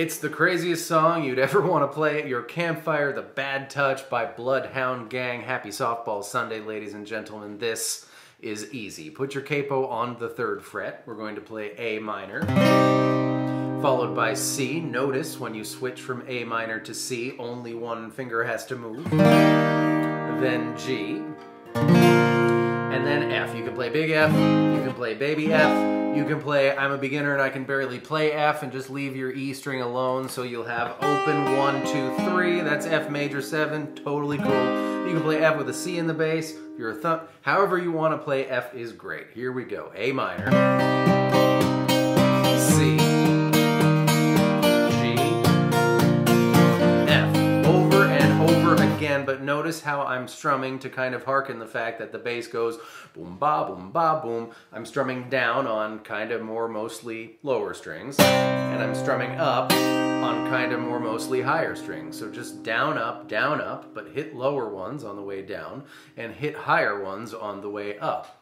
It's the craziest song you'd ever want to play at your campfire, The Bad Touch by Bloodhound Gang. Happy Softball Sunday, ladies and gentlemen. This is easy. Put your capo on the third fret. We're going to play A minor, followed by C. Notice when you switch from A minor to C, only one finger has to move. Then G, and then F. You can play big F, you can play baby F, you can play I'm a beginner and I can barely play F and just leave your E string alone so you'll have open one, two, three. That's F major seven, totally cool. You can play F with a C in the bass. A thumb, however you want to play F is great. Here we go. A minor. Notice how I'm strumming to kind of harken the fact that the bass goes boom ba boom ba boom. I'm strumming down on kind of more mostly lower strings, and I'm strumming up on kind of more mostly higher strings. So just down up, down up, but hit lower ones on the way down, and hit higher ones on the way up.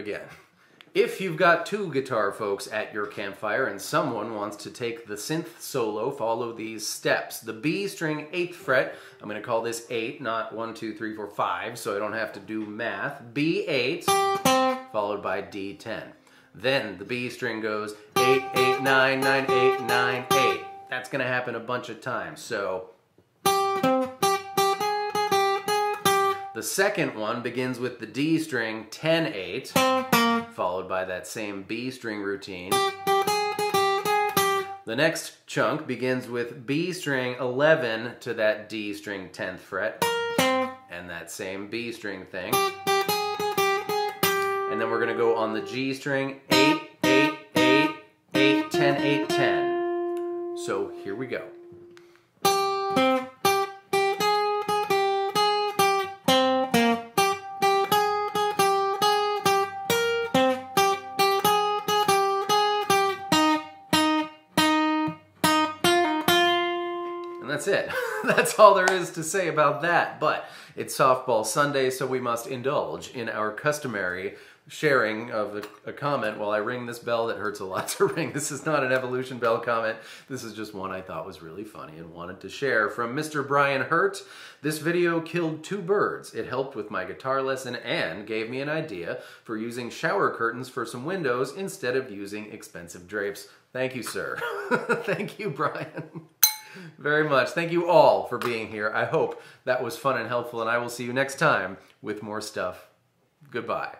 Again. If you've got two guitar folks at your campfire and someone wants to take the synth solo, follow these steps. The B string, 8th fret, I'm going to call this 8, not 1, 2, 3, 4, 5, so I don't have to do math. B8, followed by D10. Then the B string goes 8, 8, 9, 9, 8, 9, 8. That's going to happen a bunch of times, so The second one begins with the D string 10-8, followed by that same B string routine. The next chunk begins with B string 11 to that D string 10th fret, and that same B string thing. And then we're gonna go on the G string 8, 8, 8, 8, 10, 8, 10. So here we go. That's it. that's all there is to say about that. But it's softball Sunday, so we must indulge in our customary sharing of a, a, comment while I ring this bell that hurts a lot to ring. This is not an Evolution Bell comment. This is just one I thought was really funny and wanted to share. From Mr. Brian Hurt, this video killed two birds. It helped with my guitar lesson and gave me an idea for using shower curtains for some windows instead of using expensive drapes. Thank you, sir. Thank you, Brian very much. Thank you all for being here. I hope that was fun and helpful, and I will see you next time with more stuff. Goodbye.